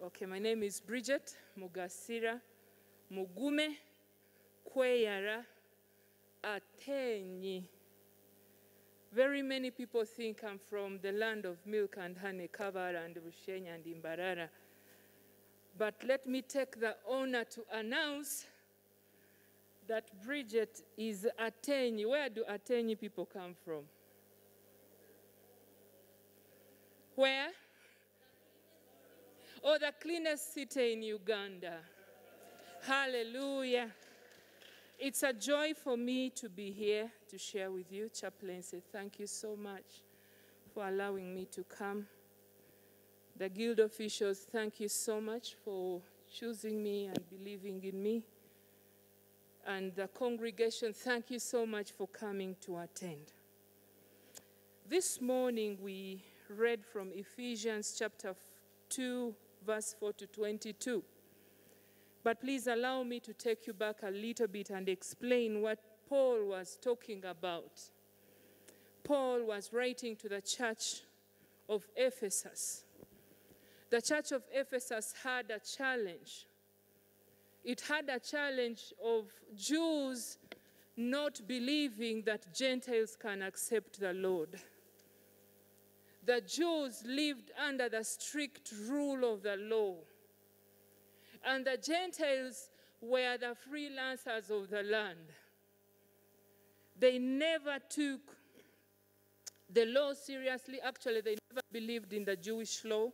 Okay, my name is Bridget Mugasira Mugume Kweyara Ateenyi. Very many people think I'm from the land of milk and honey, Kabale and Bushenyi and Mbarara. But let me take the honor to announce that Bridget is Ateenyi. Where do Ateenyi people come from? Where? Oh, the cleanest city in Uganda. Hallelujah. It's a joy for me to be here to share with you. Chaplaincy, thank you so much for allowing me to come. The guild officials, thank you so much for choosing me and believing in me. And the congregation, thank you so much for coming to attend. This morning we read from Ephesians chapter 2, verse 4 to 22. But please allow me to take you back a little bit and explain what Paul was talking about. Paul was writing to the church of Ephesus. The church of Ephesus had a challenge. It had a challenge of Jews not believing that Gentiles can accept the Lord. The Jews lived under the strict rule of the law and the Gentiles were the freelancers of the land. They never took the law seriously. Actually, they never believed in the Jewish law.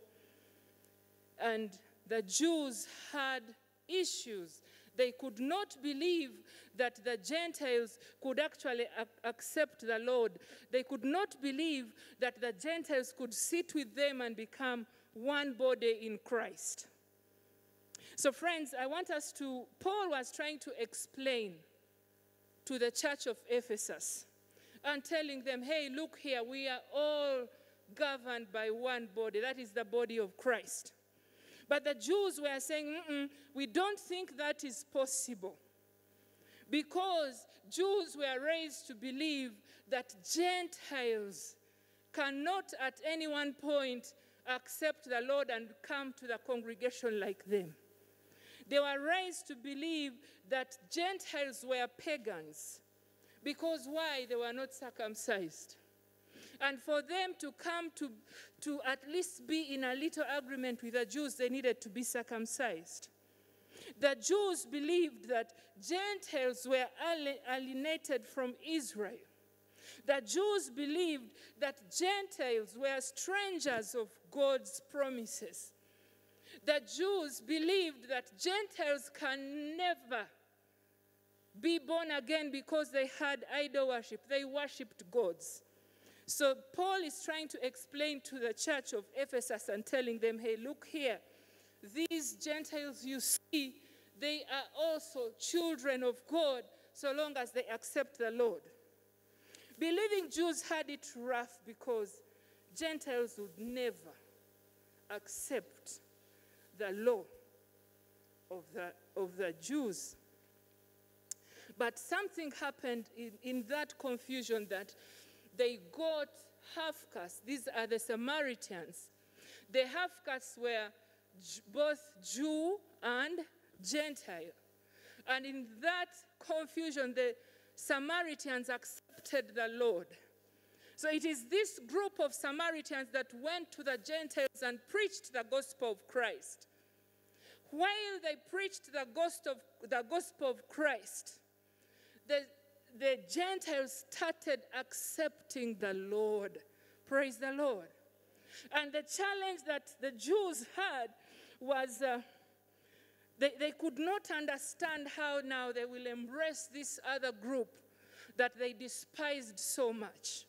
And the Jews had issues. They could not believe that the Gentiles could actually ac- accept the Lord. They could not believe that the Gentiles could sit with them and become one body in Christ. So, friends, I want us to, Paul was trying to explain to the church of Ephesus and telling them, hey, look here, we are all governed by one body. That is the body of Christ. But the Jews were saying, Mm-mm, we don't think that is possible. Because Jews were raised to believe that Gentiles cannot at any one point accept the Lord and come to the congregation like them. They were raised to believe that Gentiles were pagans because why? They were not circumcised. And for them to come to, to at least be in a little agreement with the Jews, they needed to be circumcised. The Jews believed that Gentiles were alienated from Israel. The Jews believed that Gentiles were strangers of God's promises. The Jews believed that Gentiles can never be born again because they had idol worship, they worshipped gods. So Paul is trying to explain to the church of Ephesus and telling them, hey, look here, these Gentiles you see, they are also children of God so long as they accept the Lord. Believing Jews had it rough because Gentiles would never accept the law of the, of the Jews. But something happened in, in that confusion that they got half castes. These are the Samaritans. The half castes were both Jew and Gentile. And in that confusion, the Samaritans accepted the Lord. So it is this group of Samaritans that went to the Gentiles and preached the gospel of Christ. While they preached the gospel of, the gospel of Christ, the, the Gentiles started accepting the Lord. Praise the Lord. And the challenge that the Jews had was uh, they, they could not understand how now they will embrace this other group that they despised so much.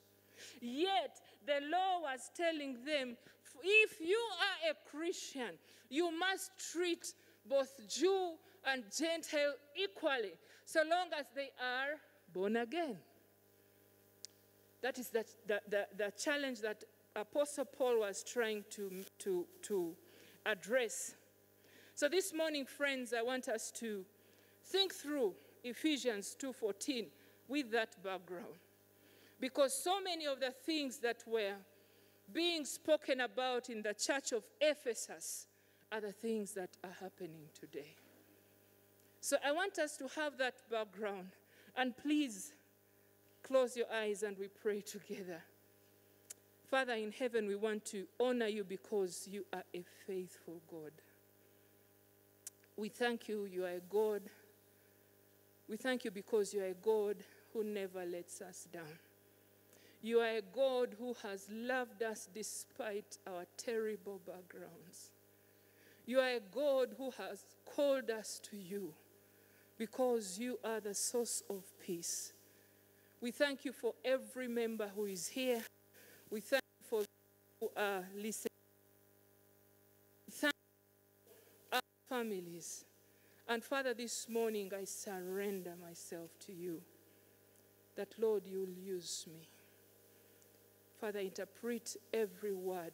Yet the law was telling them if you are a Christian, you must treat both Jew and Gentile equally, so long as they are born again. That is the, the, the, the challenge that Apostle Paul was trying to, to, to address. So this morning, friends, I want us to think through Ephesians 2:14 with that background. Because so many of the things that were being spoken about in the church of Ephesus are the things that are happening today. So I want us to have that background. And please close your eyes and we pray together. Father in heaven, we want to honor you because you are a faithful God. We thank you, you are a God. We thank you because you are a God who never lets us down. You are a God who has loved us despite our terrible backgrounds. You are a God who has called us to you because you are the source of peace. We thank you for every member who is here. We thank you for who are listening. Thank our families. And Father, this morning I surrender myself to you. That, Lord, you'll use me. Father, interpret every word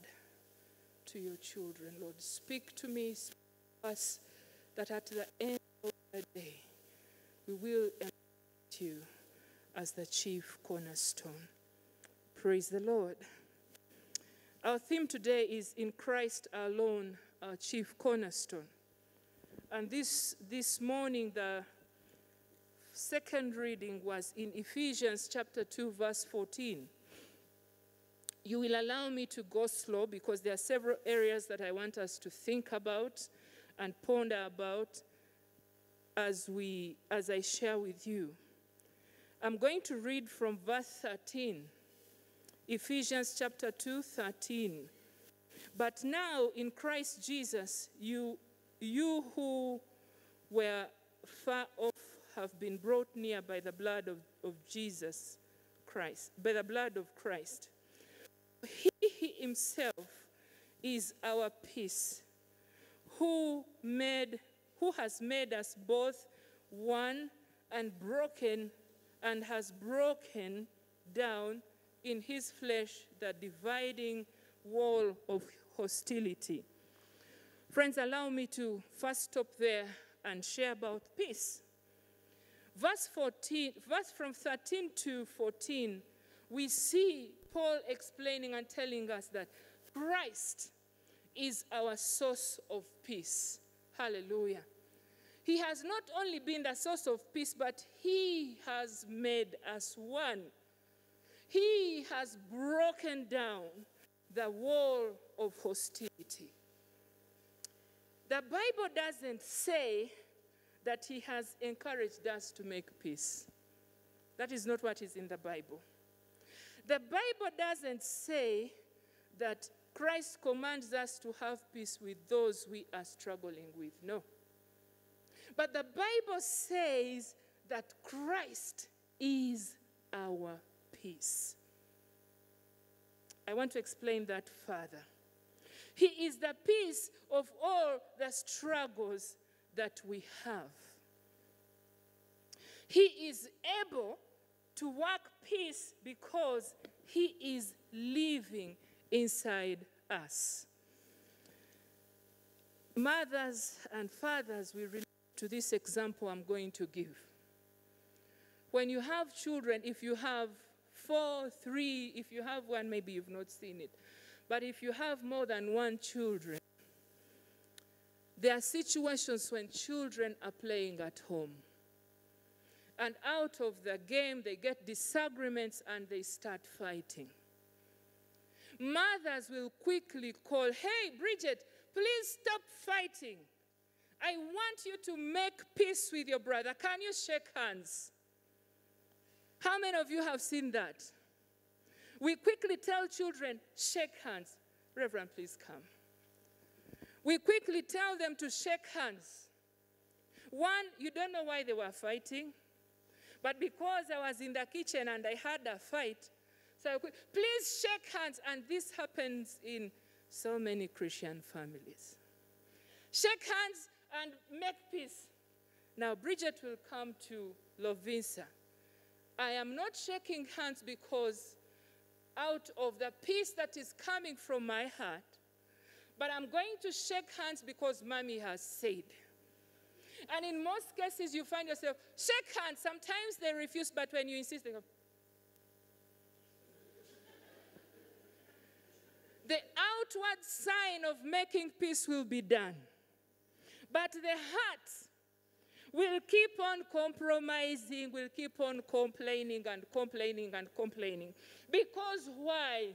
to your children, Lord. Speak to me, speak to us, that at the end of the day, we will embrace you as the chief cornerstone. Praise the Lord. Our theme today is In Christ Alone, our chief cornerstone. And this, this morning, the second reading was in Ephesians chapter 2, verse 14. You will allow me to go slow because there are several areas that I want us to think about and ponder about as, we, as I share with you. I'm going to read from verse 13, Ephesians chapter 2, 13. But now in Christ Jesus, you, you who were far off have been brought near by the blood of, of Jesus Christ, by the blood of Christ. He himself is our peace, who made who has made us both one and broken and has broken down in his flesh the dividing wall of hostility. Friends, allow me to first stop there and share about peace. Verse 14, verse from 13 to 14, we see Paul explaining and telling us that Christ is our source of peace. Hallelujah. He has not only been the source of peace, but He has made us one. He has broken down the wall of hostility. The Bible doesn't say that He has encouraged us to make peace. That is not what is in the Bible. The Bible doesn't say that Christ commands us to have peace with those we are struggling with. No. But the Bible says that Christ is our peace. I want to explain that further. He is the peace of all the struggles that we have. He is able to work peace because He is living inside us. Mothers and fathers, we relate to this example I'm going to give. When you have children, if you have four, three, if you have one, maybe you've not seen it. But if you have more than one children, there are situations when children are playing at home. And out of the game, they get disagreements and they start fighting. Mothers will quickly call, Hey, Bridget, please stop fighting. I want you to make peace with your brother. Can you shake hands? How many of you have seen that? We quickly tell children, shake hands. Reverend, please come. We quickly tell them to shake hands. One, you don't know why they were fighting. But because I was in the kitchen and I had a fight, so please shake hands. And this happens in so many Christian families. Shake hands and make peace. Now, Bridget will come to Lovinsa. I am not shaking hands because out of the peace that is coming from my heart, but I'm going to shake hands because mommy has said. And in most cases, you find yourself, shake hands. Sometimes they refuse, but when you insist, they go. The outward sign of making peace will be done. But the heart will keep on compromising, will keep on complaining and complaining and complaining. Because why?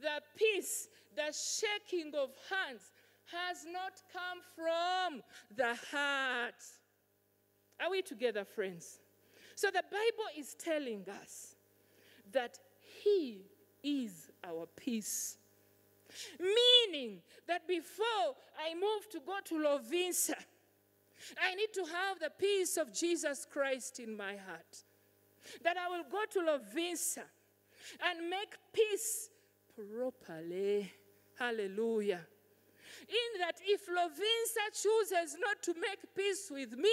The peace, the shaking of hands has not come from the heart. Are we together, friends? So the Bible is telling us that He is our peace. Meaning that before I move to go to Lovinsa, I need to have the peace of Jesus Christ in my heart. That I will go to Lovinsa and make peace properly. Hallelujah. In that if Lovinsa chooses not to make peace with me,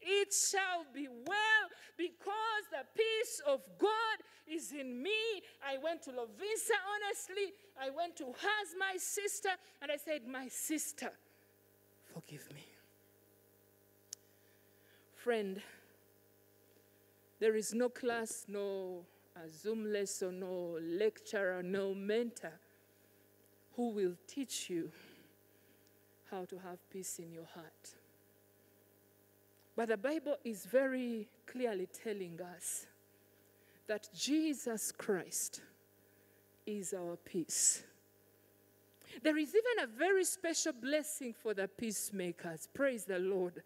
it shall be well because the peace of God is in me. I went to Lovinsa honestly. I went to Haz, my sister, and I said, My sister, forgive me. Friend, there is no class, no Zoom lesson, no lecturer, no mentor who will teach you how to have peace in your heart. But the Bible is very clearly telling us that Jesus Christ is our peace. There is even a very special blessing for the peacemakers. Praise the Lord.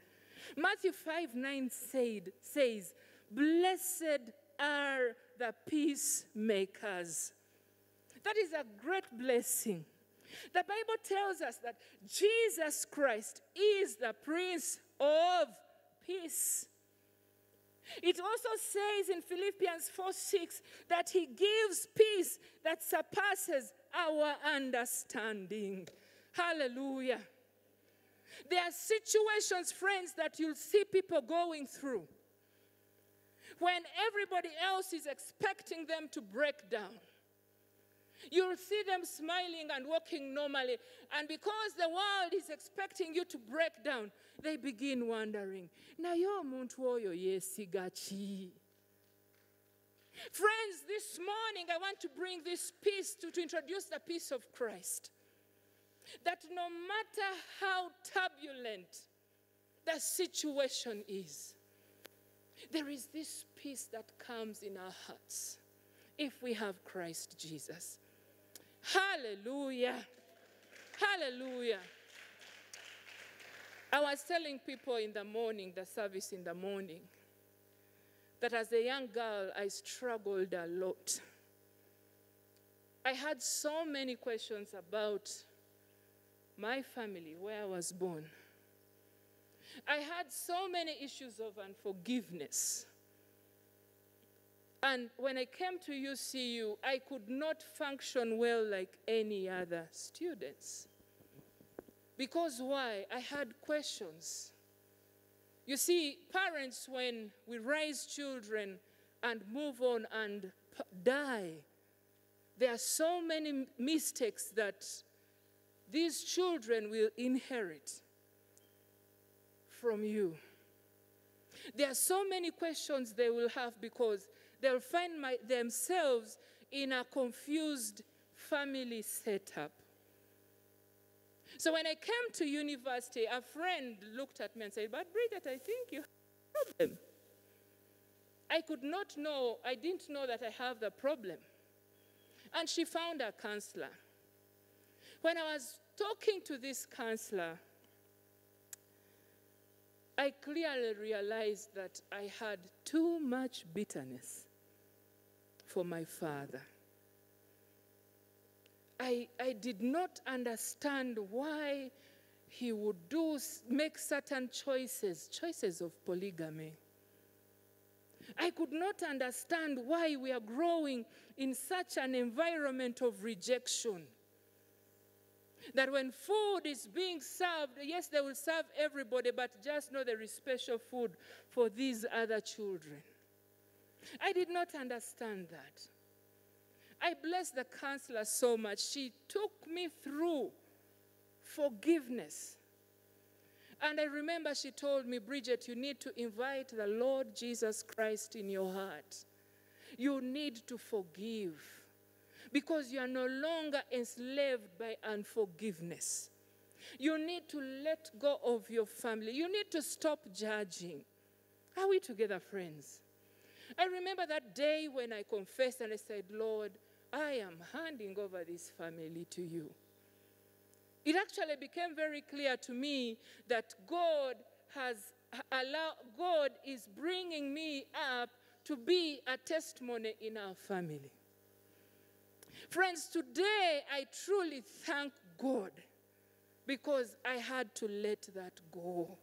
Matthew 5 9 said, says, Blessed are the peacemakers. That is a great blessing. The Bible tells us that Jesus Christ is the Prince of Peace. It also says in Philippians 4 6 that He gives peace that surpasses our understanding. Hallelujah. There are situations, friends, that you'll see people going through when everybody else is expecting them to break down. You'll see them smiling and walking normally. And because the world is expecting you to break down, they begin wondering, naye omuntu oyo yeesiga ki? Friends, this morning I want to bring this peace to, to introduce the peace of Christ. That no matter how turbulent the situation is, there is this peace that comes in our hearts if we have Christ Jesus. Hallelujah. Hallelujah. I was telling people in the morning, the service in the morning, that as a young girl, I struggled a lot. I had so many questions about my family, where I was born. I had so many issues of unforgiveness. And when I came to UCU, I could not function well like any other students. Because why? I had questions. You see, parents, when we raise children and move on and die, there are so many mistakes that these children will inherit from you. There are so many questions they will have because they'll find my, themselves in a confused family setup. So when I came to university, a friend looked at me and said, But Bridget, I think you have a problem. I could not know, I didn't know that I have the problem. And she found a counselor. When I was talking to this counselor, I clearly realized that I had too much bitterness for my father. I, I did not understand why he would do, make certain choices, choices of polygamy. I could not understand why we are growing in such an environment of rejection. That when food is being served, yes, they will serve everybody, but just know there is special food for these other children. I did not understand that. I bless the counselor so much. She took me through forgiveness. And I remember she told me, Bridget, you need to invite the Lord Jesus Christ in your heart. You need to forgive. because you are no longer enslaved by unforgiveness. You need to let go of your family. You need to stop judging. Are we together, friends? I remember that day when I confessed and I said, Lord, I am handing over this family to you. It actually became very clear to me that God has allowed, God is bringing me up to be a testimony in our family. Friends, today I truly thank God because I had to let that go.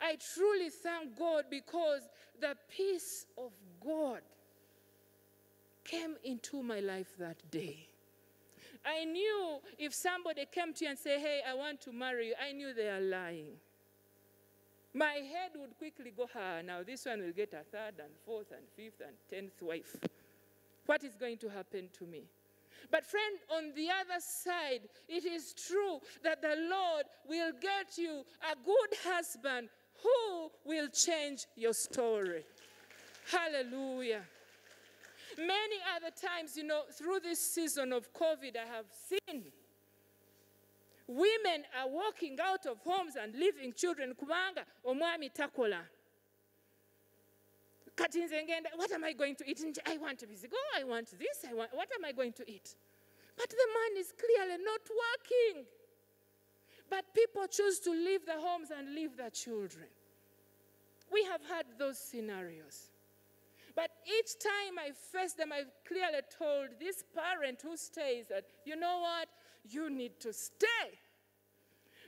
I truly thank God because the peace of God came into my life that day. I knew if somebody came to you and said, Hey, I want to marry you, I knew they are lying. My head would quickly go, Ah, now this one will get a third and fourth and fifth and tenth wife. What is going to happen to me? But, friend, on the other side, it is true that the Lord will get you a good husband who will change your story. Hallelujah. Many other times, you know, through this season of COVID, I have seen women are walking out of homes and leaving children kubanga omwami takola what am i going to eat? I want to be sick oh i want this i want what am i going to eat? But the man is clearly not working. But people choose to leave the homes and leave their children. We have had those scenarios. But each time I face them, I've clearly told this parent who stays that, you know what, you need to stay.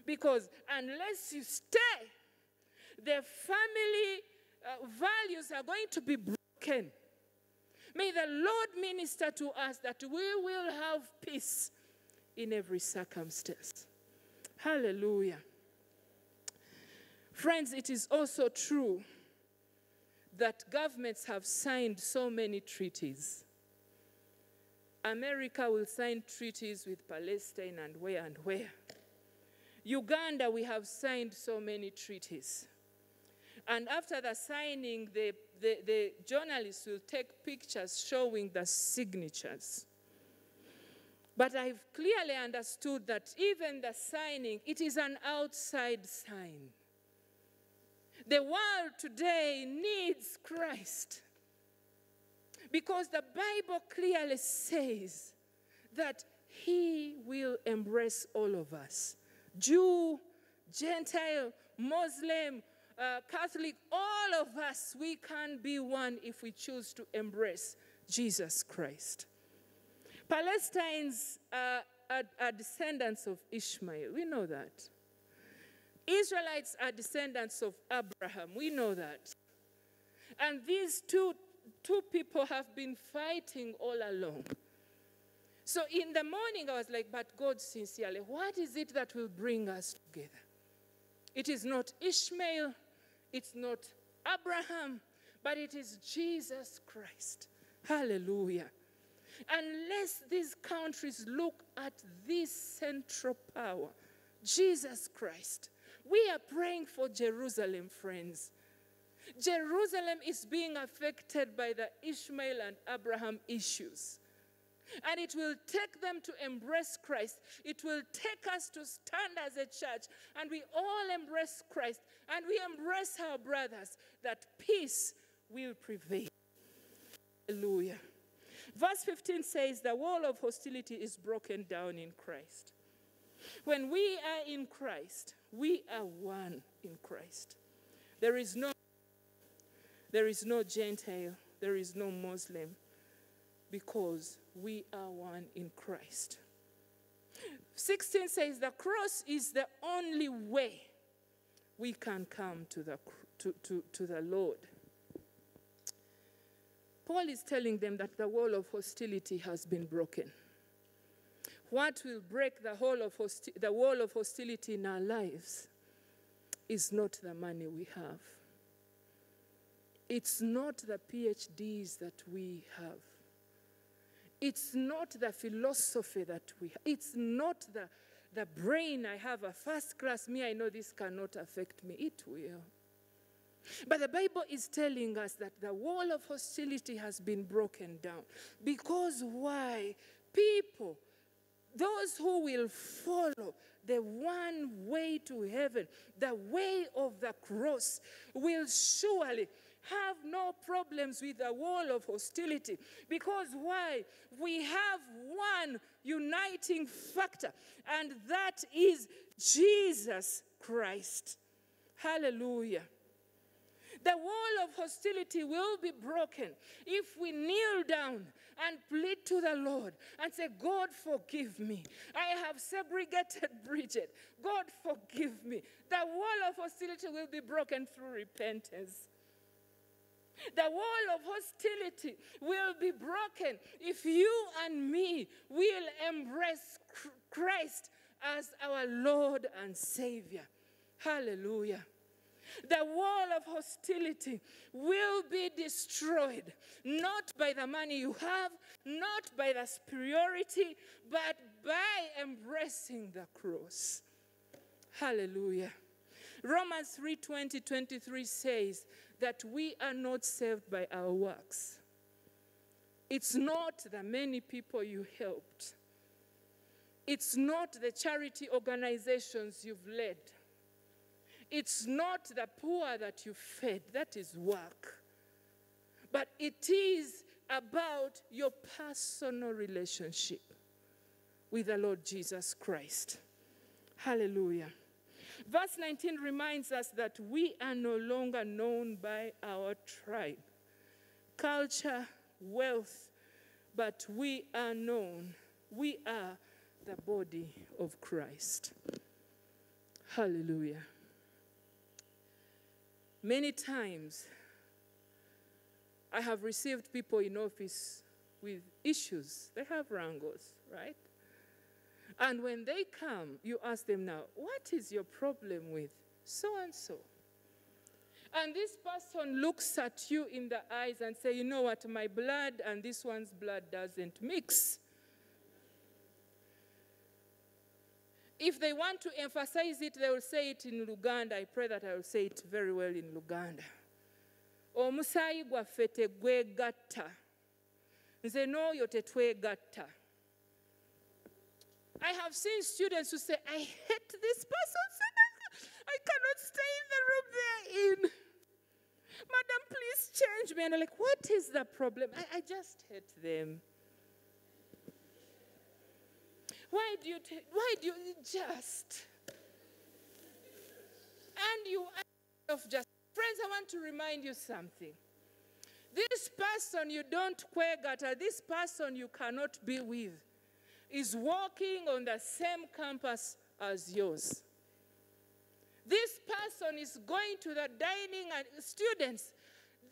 Because unless you stay, the family uh, values are going to be broken. May the Lord minister to us that we will have peace in every circumstance. Hallelujah. Friends, it is also true that governments have signed so many treaties. America will sign treaties with Palestine and where and where. Uganda, we have signed so many treaties. And after the signing, the, the, the journalists will take pictures showing the signatures. But I've clearly understood that even the signing, it is an outside sign. The world today needs Christ. Because the Bible clearly says that He will embrace all of us Jew, Gentile, Muslim, uh, Catholic, all of us, we can be one if we choose to embrace Jesus Christ. Palestinians are, are, are descendants of Ishmael. We know that. Israelites are descendants of Abraham. We know that. And these two, two people have been fighting all along. So in the morning, I was like, but God, sincerely, what is it that will bring us together? It is not Ishmael, it's not Abraham, but it is Jesus Christ. Hallelujah. Unless these countries look at this central power, Jesus Christ, we are praying for Jerusalem, friends. Jerusalem is being affected by the Ishmael and Abraham issues. And it will take them to embrace Christ. It will take us to stand as a church and we all embrace Christ and we embrace our brothers that peace will prevail. Hallelujah. Verse 15 says, The wall of hostility is broken down in Christ. When we are in Christ, we are one in Christ. There is no there is no Gentile, there is no Muslim, because we are one in Christ. 16 says the cross is the only way we can come to the, to, to, to the Lord. Paul is telling them that the wall of hostility has been broken. What will break the, whole of the wall of hostility in our lives is not the money we have. It's not the PhDs that we have. It's not the philosophy that we have. It's not the, the brain I have, a first class me, I know this cannot affect me. It will. But the Bible is telling us that the wall of hostility has been broken down. Because why? People, those who will follow the one way to heaven, the way of the cross, will surely have no problems with the wall of hostility. Because why? We have one uniting factor, and that is Jesus Christ. Hallelujah. The wall of hostility will be broken if we kneel down and plead to the Lord and say, God, forgive me. I have segregated Bridget. God, forgive me. The wall of hostility will be broken through repentance. The wall of hostility will be broken if you and me will embrace Christ as our Lord and Savior. Hallelujah. The wall of hostility will be destroyed, not by the money you have, not by the superiority, but by embracing the cross. Hallelujah. Romans 3 20, 23 says that we are not saved by our works. It's not the many people you helped. It's not the charity organizations you've led. It's not the poor that you fed, that is work. But it is about your personal relationship with the Lord Jesus Christ. Hallelujah. Verse 19 reminds us that we are no longer known by our tribe, culture, wealth, but we are known. We are the body of Christ. Hallelujah. Many times, I have received people in office with issues. They have wrangles, right? And when they come, you ask them now, what is your problem with so and so? And this person looks at you in the eyes and say, you know what, my blood and this one's blood doesn't mix. If they want to emphasize it, they will say it in Luganda. I pray that I will say it very well in Luganda. omusaayi gwaffe tegwegatta nze n'oyo tetwegatta I have seen students who say, I hate this person so much. I cannot stay in the room they're in. Madam, please change me. And I'm like, what is the problem? I, I just hate them. Why do you, t- why do you just? And you of just, friends, I want to remind you something. This person you don't quake at, this person you cannot be with, is walking on the same campus as yours. This person is going to the dining and students.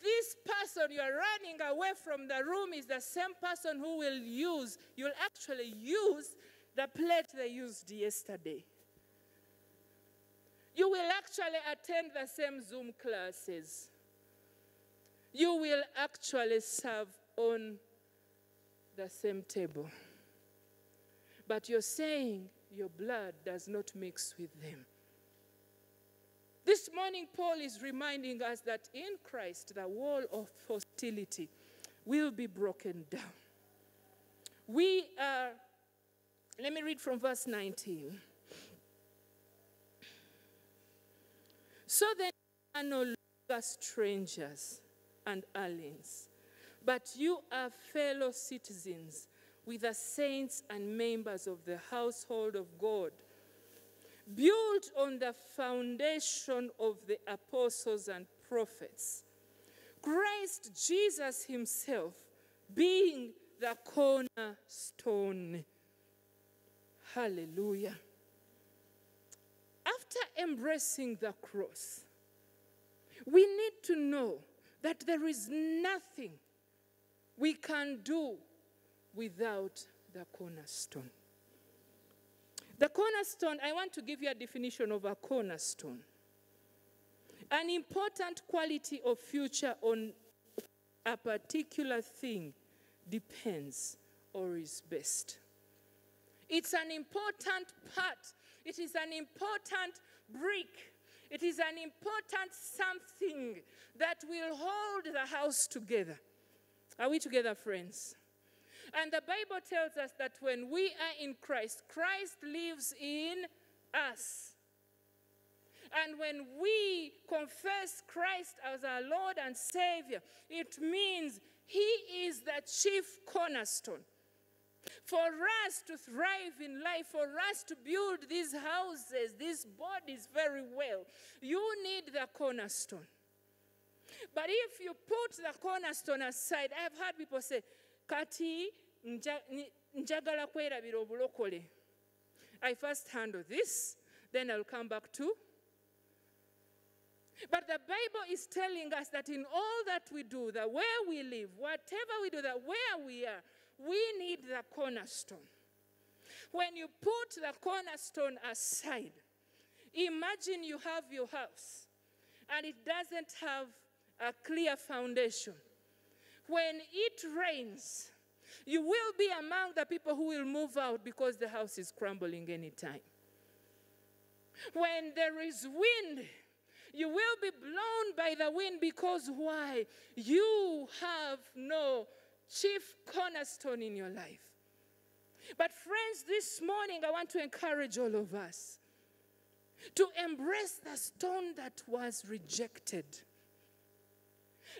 This person you are running away from the room is the same person who will use, you'll actually use the plate they used yesterday. You will actually attend the same Zoom classes. You will actually serve on the same table but you're saying your blood does not mix with them. This morning, Paul is reminding us that in Christ, the wall of hostility will be broken down. We are, let me read from verse 19. So then, you are no longer strangers and aliens, but you are fellow citizens with the saints and members of the household of God, built on the foundation of the apostles and prophets. Christ Jesus Himself being the cornerstone. Hallelujah. After embracing the cross, we need to know that there is nothing we can do without the cornerstone. The cornerstone, I want to give you a definition of a cornerstone. An important quality of future on a particular thing depends or is best. It's an important part, it is an important brick It is an important something that will hold the house together. Are we together, friends? And the Bible tells us that when we are in Christ, Christ lives in us. And when we confess Christ as our Lord and Savior, it means He is the chief cornerstone. For us to thrive in life, for us to build these houses, these bodies very well, you need the cornerstone. But if you put the cornerstone aside, I've heard people say, Kati, njagala kwerabira obulokole. I first handle this, then I'll come back to. But the Bible is telling us that in all that we do, the way we live, whatever we do, the where we are, we need the cornerstone. When you put the cornerstone aside, imagine you have your house and it doesn't have a clear foundation. When it rains, you will be among the people who will move out because the house is crumbling anytime. When there is wind, you will be blown by the wind because why? You have no chief cornerstone in your life. But, friends, this morning I want to encourage all of us to embrace the stone that was rejected,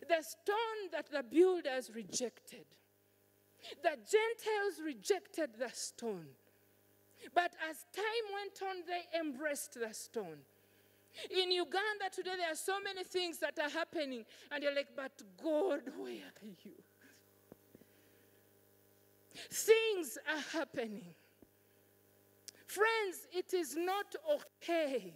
the stone that the builders rejected. The Gentiles rejected the stone. But as time went on, they embraced the stone. In Uganda today, there are so many things that are happening, and you're like, but God, where are you? Things are happening. Friends, it is not okay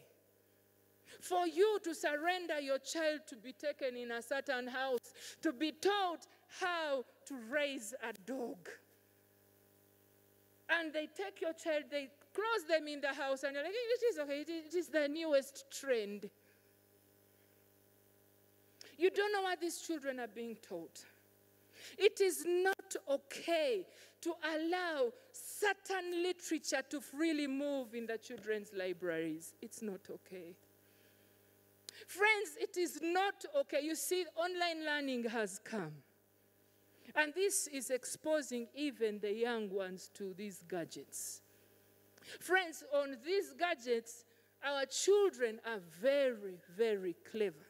for you to surrender your child to be taken in a certain house, to be taught how to raise a dog. And they take your child, they close them in the house, and you're like, it is okay, it is the newest trend. You don't know what these children are being taught. It is not okay to allow certain literature to freely move in the children's libraries. It's not okay. Friends, it is not okay. You see, online learning has come. And this is exposing even the young ones to these gadgets. Friends, on these gadgets, our children are very, very clever.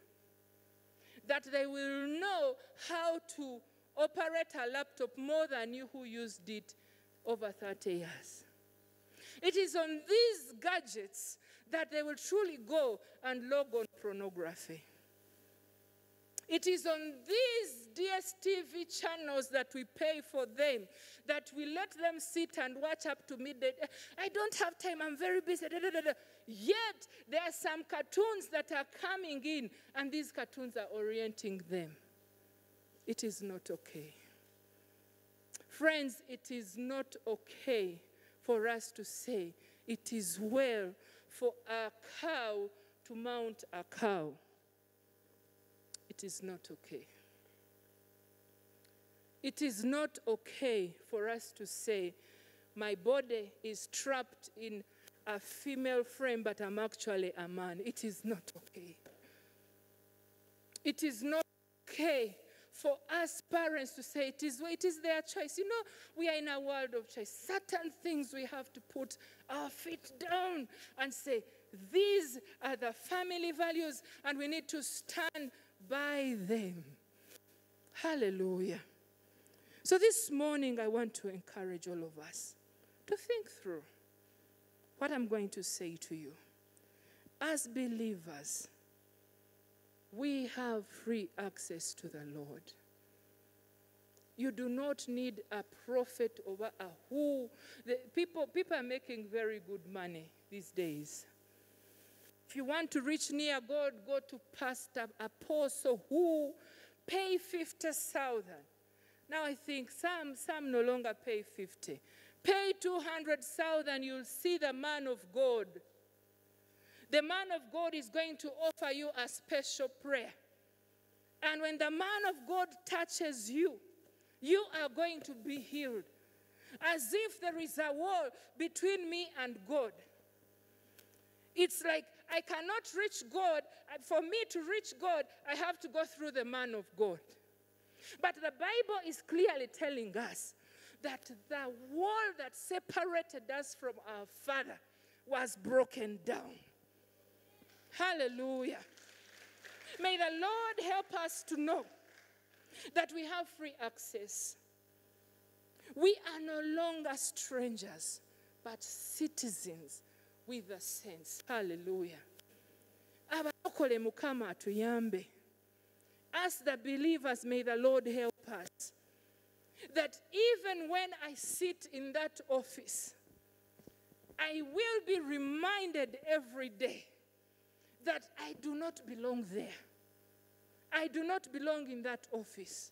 That they will know how to operate a laptop more than you who used it over 30 years. It is on these gadgets that they will truly go and log on pornography. It is on these DSTV channels that we pay for them, that we let them sit and watch up to midday. I don't have time, I'm very busy. Da, da, da, Yet, there are some cartoons that are coming in, and these cartoons are orienting them. It is not okay. Friends, it is not okay for us to say it is well for a cow to mount a cow. It is not okay. It is not okay for us to say, my body is trapped in a female frame, but I'm actually a man. It is not okay. It is not okay for us parents to say it is, it is their choice. You know, we are in a world of choice. Certain things we have to put our feet down and say, these are the family values, and we need to stand by them. Hallelujah. So this morning, I want to encourage all of us to think through what I'm going to say to you. As believers, we have free access to the Lord. You do not need a prophet over a who. The people, people are making very good money these days. If you want to reach near God, go to pastor, apostle who pay 50,000. Now I think some, some no longer pay 50. Pay 200,000, you'll see the man of God the man of God is going to offer you a special prayer. And when the man of God touches you, you are going to be healed. As if there is a wall between me and God. It's like I cannot reach God. For me to reach God, I have to go through the man of God. But the Bible is clearly telling us that the wall that separated us from our Father was broken down. Hallelujah. May the Lord help us to know that we have free access. We are no longer strangers, but citizens with the saints. Hallelujah. abalokole mukama atuyambe. As the believers may the lord help us that even when i sit in that office i will be reminded every day that i do not belong there. I do not belong in that office.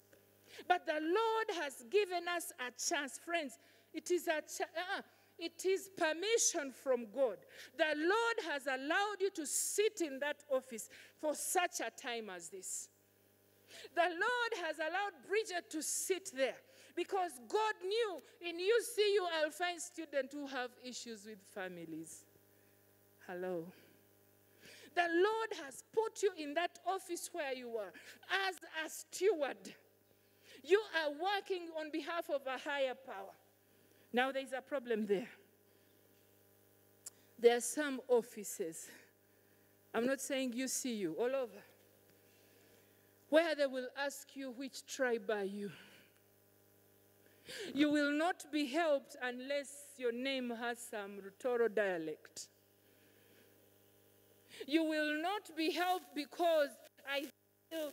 But the lord has given us a chance friends. It is a ch- uh, it is permission from God. The Lord has allowed you to sit in that office for such a time as this. The Lord has allowed Bridget to sit there because God knew in UCU I'll find students who have issues with families. Hello. The Lord has put you in that office where you are as a steward. You are working on behalf of a higher power. Now, there's a problem there. There are some offices, I'm not saying you see you, all over, where they will ask you which tribe are you. You will not be helped unless your name has some Rutoro dialect. You will not be helped because I feel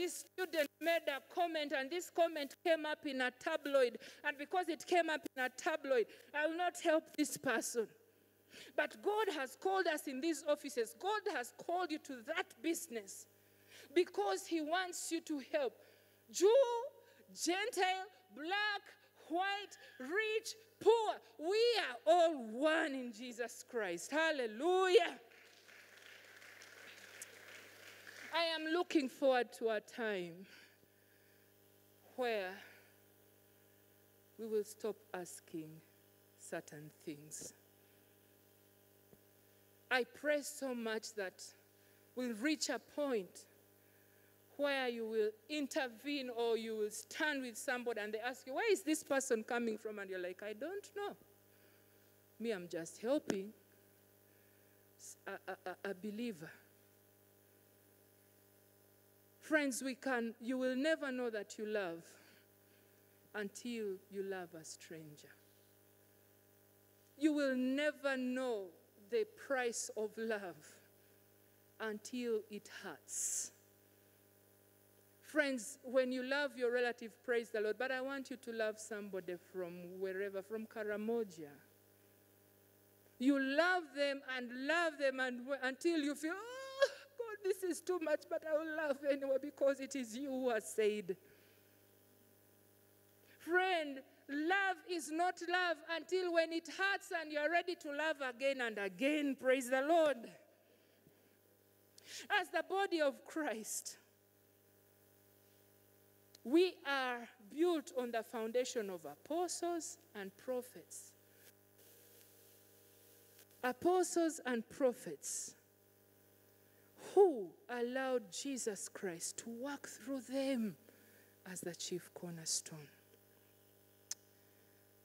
this student made a comment and this comment came up in a tabloid. And because it came up in a tabloid, I will not help this person. But God has called us in these offices. God has called you to that business because He wants you to help Jew, Gentile, black, white, rich, poor. We are all one in Jesus Christ. Hallelujah. I am looking forward to a time where we will stop asking certain things. I pray so much that we'll reach a point where you will intervene or you will stand with somebody and they ask you, Where is this person coming from? And you're like, I don't know. Me, I'm just helping a, a, a believer. Friends, we can, you will never know that you love until you love a stranger. You will never know the price of love until it hurts. Friends, when you love your relative, praise the Lord. But I want you to love somebody from wherever, from Karamoja. You love them and love them and, until you feel, oh, this is too much, but I will love anyway because it is you who has said. Friend, love is not love until when it hurts and you're ready to love again and again. Praise the Lord. As the body of Christ, we are built on the foundation of apostles and prophets. Apostles and prophets who allowed Jesus Christ to walk through them as the chief cornerstone.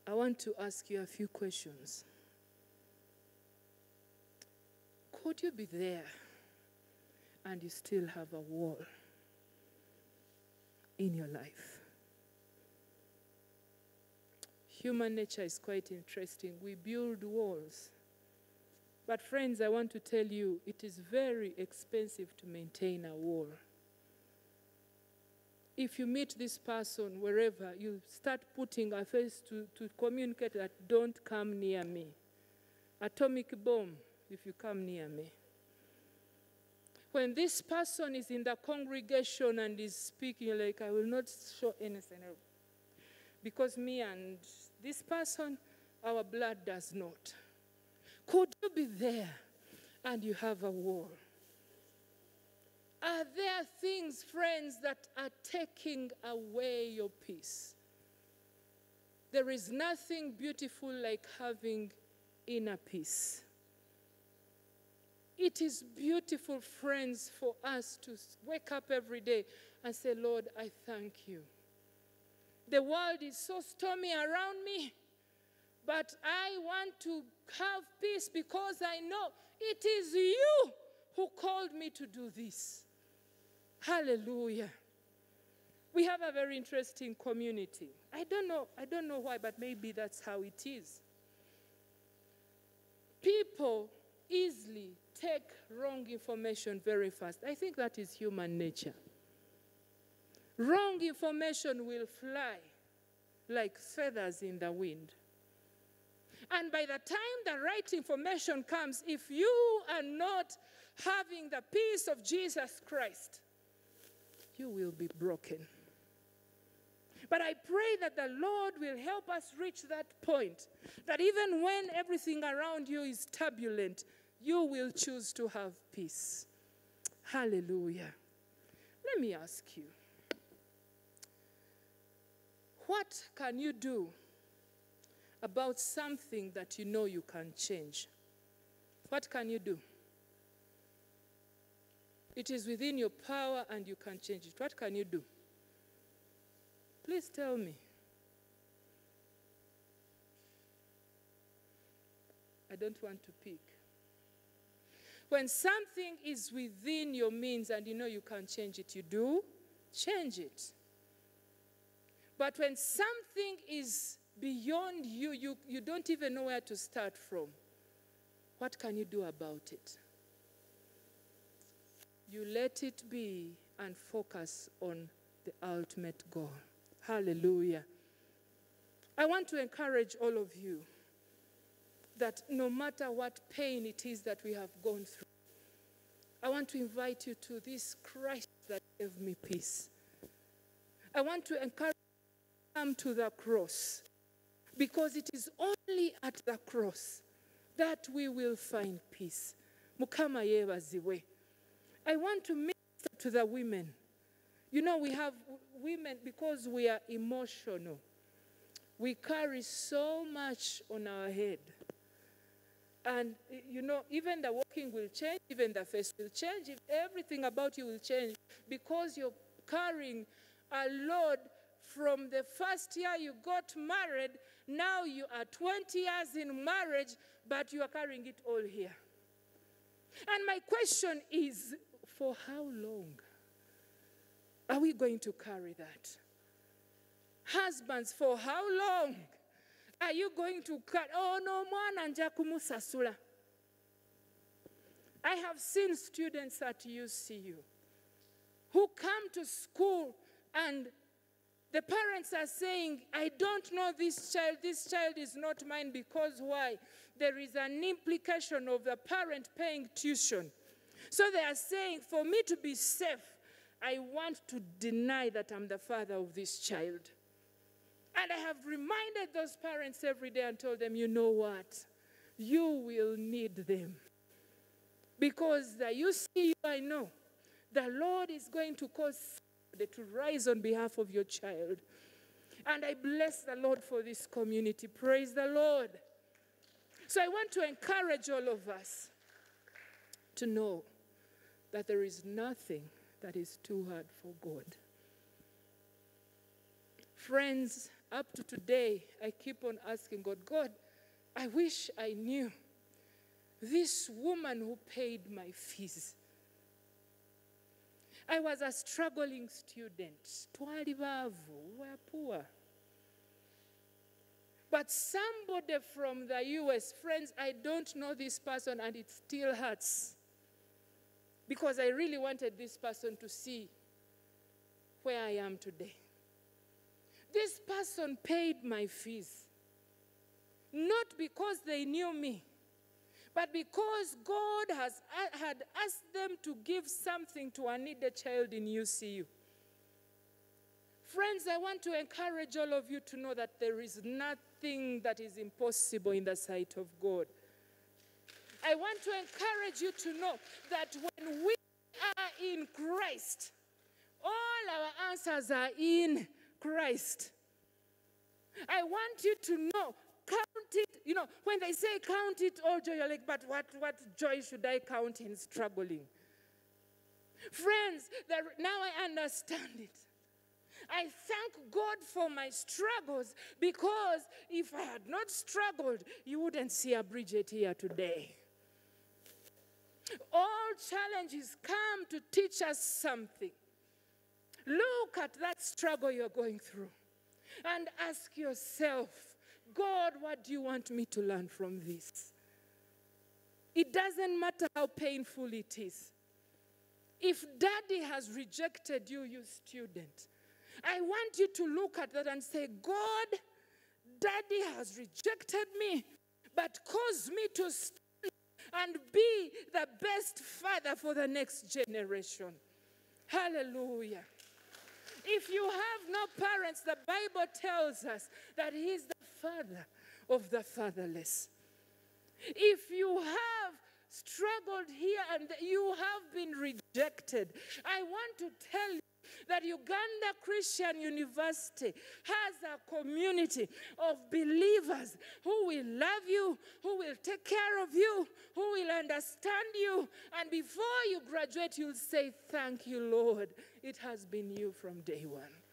I want to ask you a few questions. Could you be there and you still have a wall in your life? Human nature is quite interesting. We build walls. But, friends, I want to tell you it is very expensive to maintain a wall if you meet this person wherever, you start putting a face to, to communicate that don't come near me. Atomic bomb if you come near me. When this person is in the congregation and is speaking, like, I will not show anything. Because me and this person, our blood does not. Could you be there and you have a wall? Are there things, friends, that are taking away your peace? There is nothing beautiful like having inner peace. It is beautiful, friends, for us to wake up every day and say, Lord, I thank you. The world is so stormy around me, but I want to have peace because I know it is you who called me to do this. Hallelujah. We have a very interesting community. I don't know, I don't know why, but maybe that's how it is. People easily take wrong information very fast. I think that is human nature. Wrong information will fly like feathers in the wind. And by the time the right information comes, if you are not having the peace of Jesus Christ, you will be broken. But I pray that the Lord will help us reach that point that even when everything around you is turbulent, you will choose to have peace. Hallelujah. Let me ask you what can you do about something that you know you can change? What can you do? It is within your power and you can change it. What can you do? Please tell me. I don't want to pick. When something is within your means and you know you can change it, you do change it. But when something is beyond you, you, you don't even know where to start from, what can you do about it? You let it be and focus on the ultimate goal. Hallelujah. I want to encourage all of you that no matter what pain it is that we have gone through, I want to invite you to this Christ that gave me peace. I want to encourage you to come to the cross because it is only at the cross that we will find peace. Mukama yebaziwe. I want to minister to the women. You know, we have women because we are emotional. We carry so much on our head. And, you know, even the walking will change, even the face will change, everything about you will change because you're carrying a load from the first year you got married. Now you are 20 years in marriage, but you are carrying it all here. And my question is for how long are we going to carry that? Husbands, for how long are you going to cut? Oh no, mwana nja kumusasula. I have seen students at UCU who come to school and the parents are saying, I don't know this child, this child is not mine because why? There is an implication of the parent paying tuition. So they are saying, for me to be safe, I want to deny that I'm the father of this child. And I have reminded those parents every day and told them, you know what? You will need them. Because the UCU, I know, the Lord is going to cause somebody to rise on behalf of your child. And I bless the Lord for this community. Praise the Lord. So I want to encourage all of us to know that there is nothing that is too hard for God. Friends, up to today, I keep on asking God, God, I wish I knew this woman who paid my fees. I was a struggling student. Twali bavu, we are poor. But somebody from the US, friends, I don't know this person and it still hurts. Because I really wanted this person to see where I am today. This person paid my fees. Not because they knew me, but because God has, uh, had asked them to give something to a needed child in UCU. Friends, I want to encourage all of you to know that there is nothing that is impossible in the sight of God. I want to encourage you to know that when we are in Christ, all our answers are in Christ. I want you to know count it. You know, when they say count it all joy, you're like, but what, what joy should I count in struggling? Friends, now I understand it. I thank God for my struggles because if I had not struggled, you wouldn't see a Bridget here today. All challenges come to teach us something. Look at that struggle you're going through and ask yourself, God, what do you want me to learn from this? It doesn't matter how painful it is. If daddy has rejected you, you student, I want you to look at that and say, God, daddy has rejected me, but cause me to stand and be the best father for the next generation. Hallelujah. If you have no parents, the Bible tells us that He is the father of the fatherless. If you have struggled here and you have been rejected, I want to tell you that Uganda Christian University has a community of believers who will love you, who will take care of you, who will understand you. And before you graduate, you'll say, Thank you, Lord. It has been you from day one.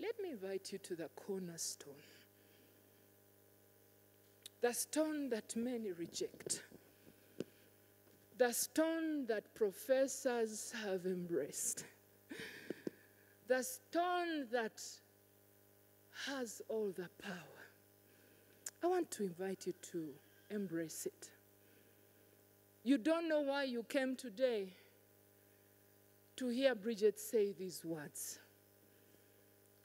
Let me invite you to the cornerstone. The stone that many reject the stone that professors have embraced, the stone that has all the power. I want to invite you to embrace it. You don't know why you came today to hear Bridget say these words.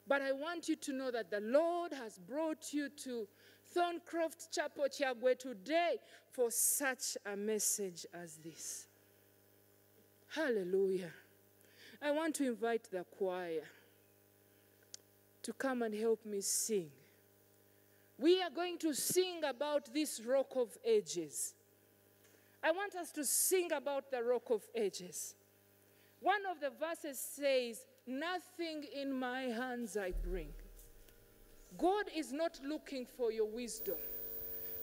But I want you to know that the Lord has brought you to Thornycroft Chapel Kyagwe today for such a message as this. Hallelujah. I want to invite the choir to come and help me sing. We are going to sing about this rock of ages. I want us to sing about the rock of ages. One of the verses says, Nothing in my hands I bring. God is not looking for your wisdom.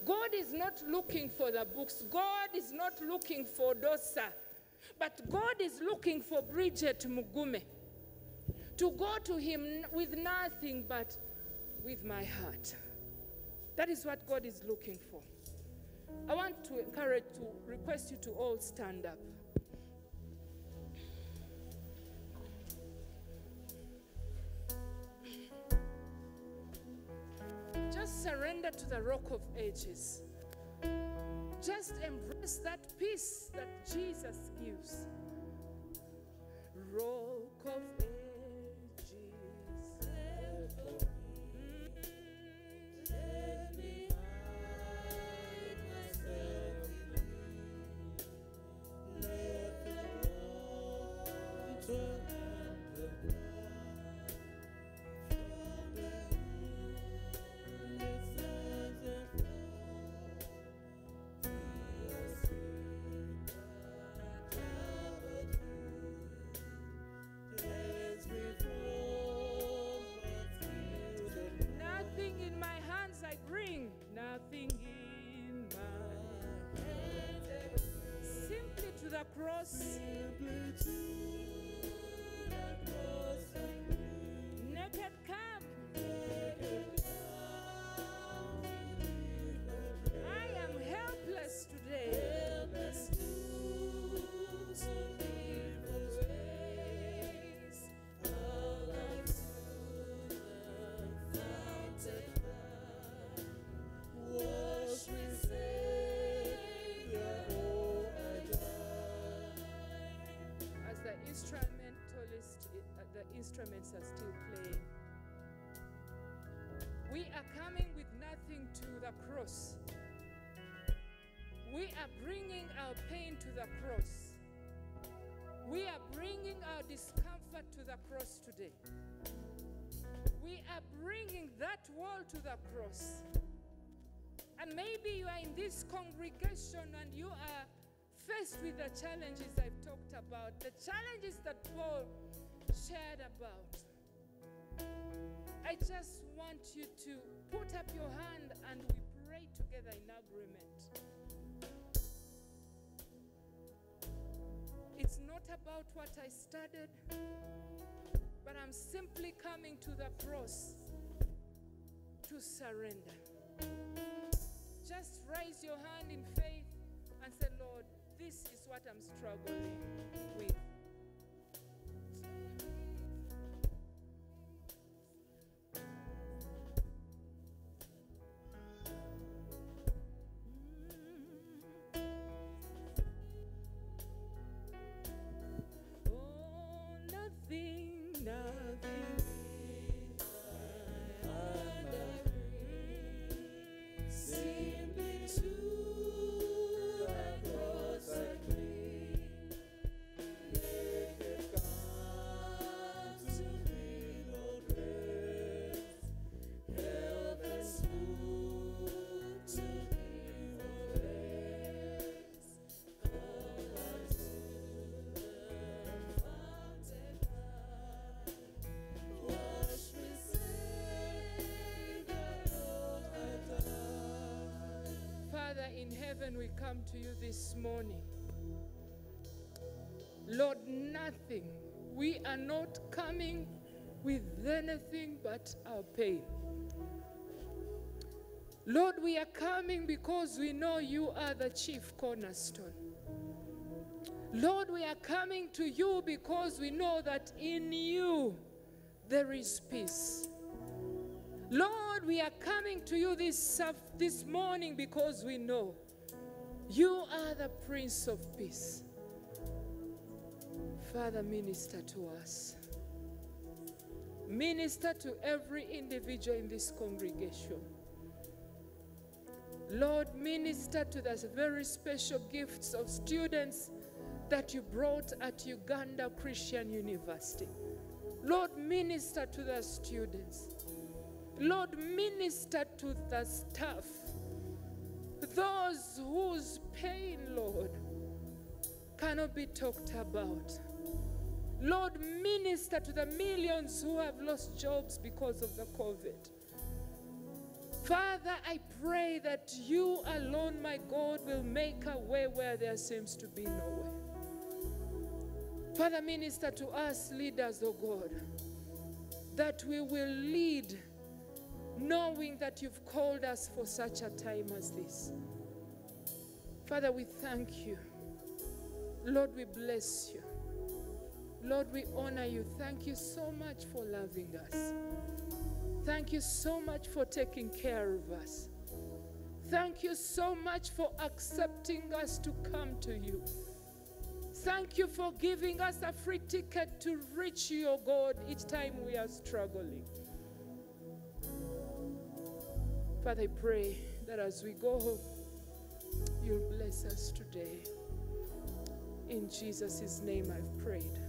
God is not looking for the books. God is not looking for Dosa. But God is looking for Bridget Mugume to go to Him with nothing but with my heart. That is what God is looking for. I want to encourage, to request you to all stand up. Just surrender to the rock of ages. Just embrace that peace that Jesus gives. Rock of to the instruments are still playing. We are coming with nothing to the cross. We are bringing our pain to the cross. We are bringing our discomfort to the cross today. We are bringing that wall to the cross. And maybe you are in this congregation and you are faced with the challenges I've talked about, the challenges that Paul shared about. I just want you to put up your hand and we pray together in agreement. It's not about what I studied, but I'm simply coming to the cross to surrender. Just raise your hand in faith and say, Lord, this is what I'm struggling with. In heaven, we come to you this morning. Lord, nothing. We are not coming with anything but our pain. Lord, we are coming because we know you are the chief cornerstone. Lord, we are coming to you because we know that in you there is peace. Lord, we are coming to you this, this morning because we know you are the Prince of Peace. Father, minister to us. Minister to every individual in this congregation. Lord, minister to the very special gifts of students that you brought at Uganda Christian University. Lord, minister to the students. Lord, minister to the staff. Those whose pain, Lord, cannot be talked about. Lord, minister to the millions who have lost jobs because of the COVID. Father, I pray that you alone, my God, will make a way where there seems to be no way. Father, minister to us leaders, oh God, that we will lead knowing that you've called us for such a time as this. Father, we thank you. Lord, we bless you. Lord, we honor you. Thank you so much for loving us. Thank you so much for taking care of us. Thank you so much for accepting us to come to you. Thank you for giving us a free ticket to reach you, O God, each time we are struggling. Father, I pray that as we go home, you'll bless us today. In Jesus' name I've prayed.